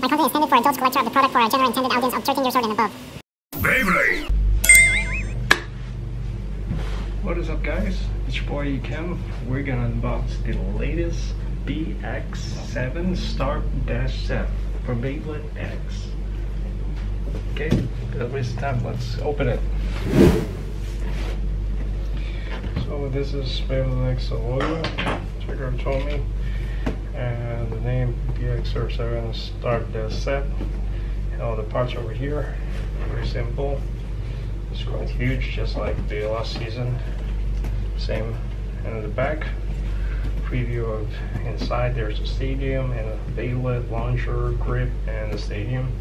My company is intended for adults collector of the product for a general intended audience of 13 years old and above. Beyblade! What is up guys? It's your boy Kem. We're gonna unbox the latest BX7 Star Dash 7 from Beyblade X. Okay, without waste time, let's open it. So this is Beyblade X logo, Trigger told me, and the name BX07 Start Dash Set. And all the parts over here, very simple. It's quite huge, just like the last season. Same in the back. Preview of inside. There's a stadium and a baylet launcher, grip, and the stadium.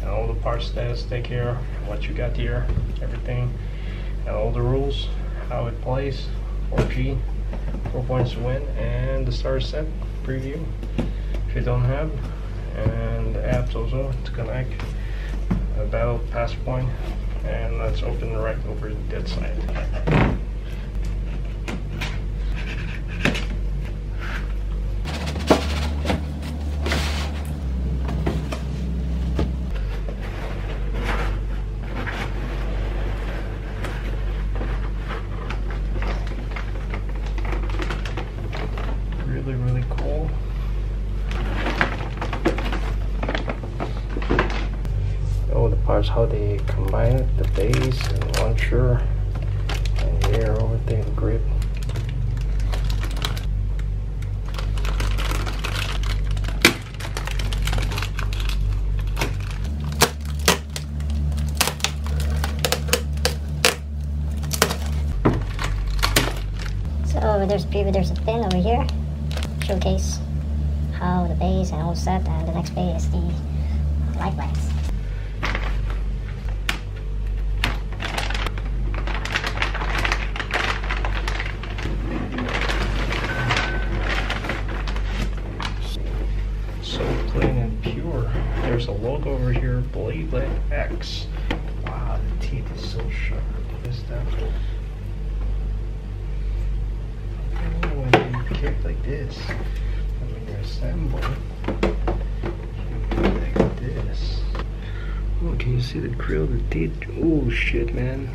And all the parts that take care. What you got here, everything, and all the rules, how it plays. 4G, 4 points to win, and the star set preview. If you don't have, and the apps also to connect. Uh, A battle pass point, and let's open right over that side. Really, really cool. all the parts how they combine it, the base and launcher and here over there the grip So there's a preview, there's a pin over here. Showcase how the base and all set, and the next page is the light lights. so plain and pure. There's a logo over here Beyblade X. Wow the teeth is so sharp. What is that? oh, like this and when you assemble you like this oh can you see the grill the teeth oh shit man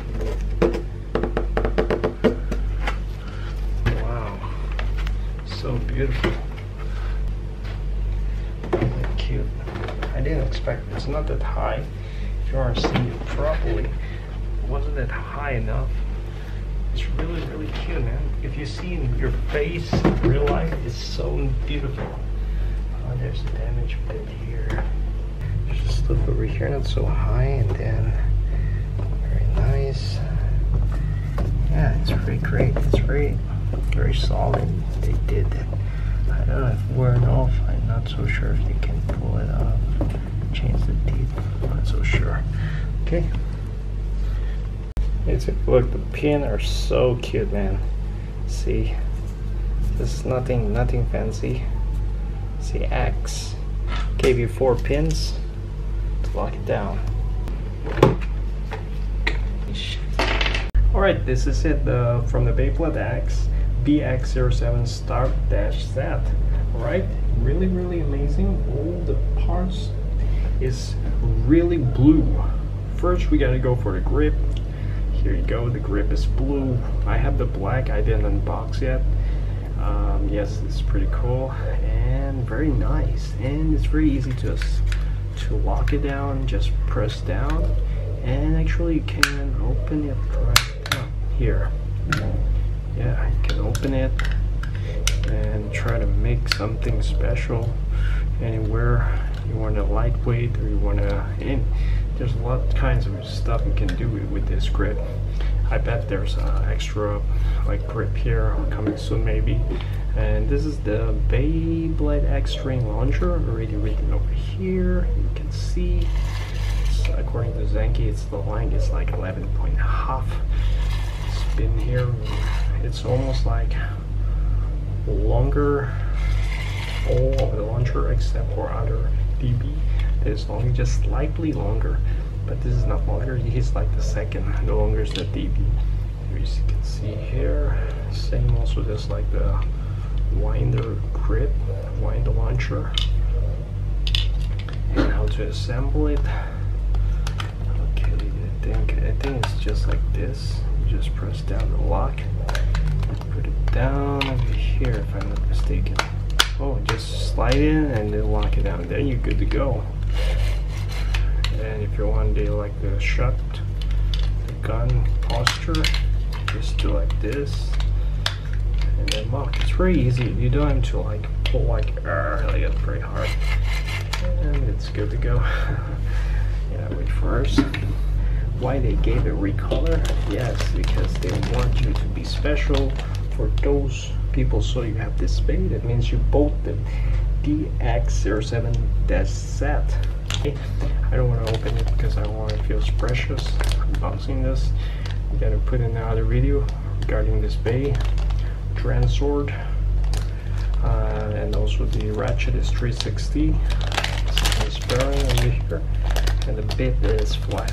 wow so beautiful really cute. I didn't expect it. It's not that high. If you want to see it properly, it wasn't that high enough. It's really, really cute, man. If you see your face in real life, it's so beautiful. Oh, there's a damage bit here. There's stuff over here not so high, and then very nice. Yeah, it's very great. It's very, very solid. They did it. I don't know if wearing off. I'm not so sure if they can pull it off. Change the teeth. I'm not so sure. Okay. Look the pin are so cute, man. See, this is nothing, nothing fancy. See, X gave you four pins to lock it down. All right, this is it from the Beyblade X BX07 Star Dash Set. Alright, really, really amazing. All the parts is really blue. First, we gotta go for the grip. Here you go, the grip is blue. I have the black, I didn't unbox yet. Um, yes, it's pretty cool and very nice. And it's very easy to, to lock it down, just press down. And actually, you can open it right up here yeah you can open it and try to make something special anywhere you want a lightweight or you want to there's a lot kinds of stuff you can do with this grip I bet there's an extra like grip here coming soon maybe. And this is the Beyblade X string launcher already written over here you can see. It's, according to Zenki it's the length is like 11 point half spin here. It's almost like longer all of the launcher except for other DB it's only just slightly longer but this is not longer it's like the second the longer is the DB as you can see here same also just like the winder grip winder launcher And how to assemble it. Okay, I think I think it's just like this. You just press down the lock, put it down over here if I'm not mistaken. Oh, just slide in and then lock it down. Then you're good to go. And if you want to like the shut the gun posture, just do like this and then lock. It's very easy. You don't have to like pull like uh, like it very hard. And it's good to go. yeah, wait first. Why they gave it recolor? Yes, because they want you to be special for those people so you have this spade. That means you bought the DX07-Z. Okay. I don't want to open it because I want to feel precious unboxing this. I'm gonna put in another video regarding this bay, Dran Sword, uh, and also the ratchet is 360 transparent over here and the bit is flat.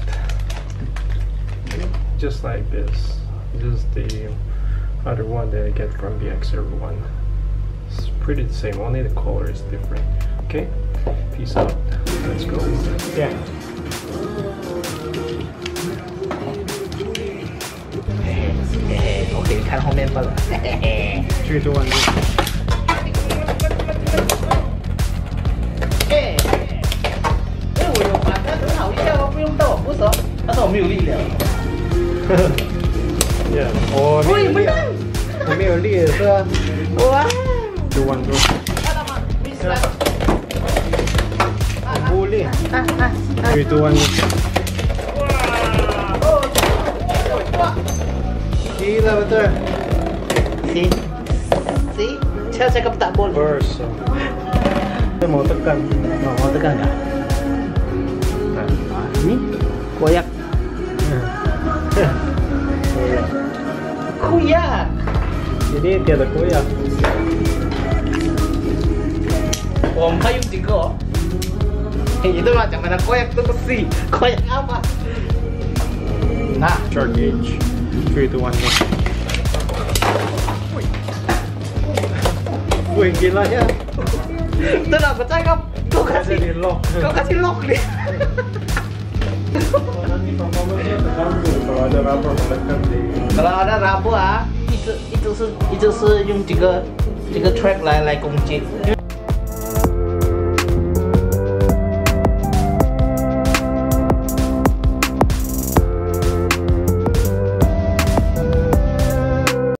Just like this. This is the other one that I get from the X01 it's pretty the same only the color is different. Okay peace out 对。嘿嘿，OK，看后面吧。嘿嘿，追着我。哎，我来，再等好一下哦，不用动，不说，他说我没有力量。我没有，没有，是吧？哇，追完不？啊。不力啊啊！ three two one Gila betul. Si, si, saya cakap tak boleh. first saya mau tekan Mau, mau tekan nggak? Ah, ini koyak. Koyak. jadi tiada koyak 我们还有几个哦。Eh, itu macam mana koyak tuh si? Koyak apa? Nah, chart gauge 3 to 1 Wih gila ya itu lah aku cakap. Kau Ada di kasih, lock kau kasih lock nih. Nanti performanya terganggu kalau ada rubber melekat di Kalau ada rabu ah, itu itu 是一直是用这个这个 track 来来攻击。